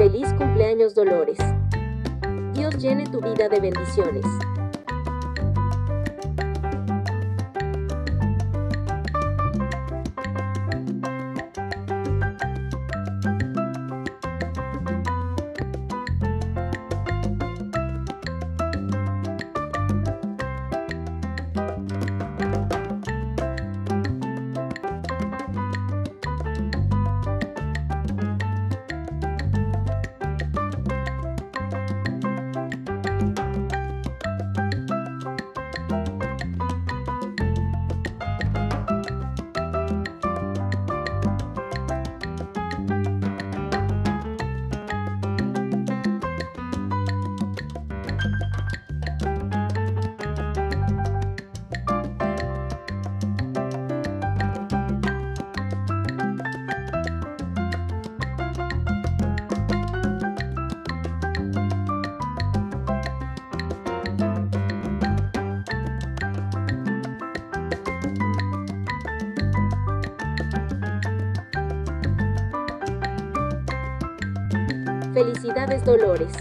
Feliz cumpleaños Dolores. Dios llene tu vida de bendiciones. Felicidades Dolores.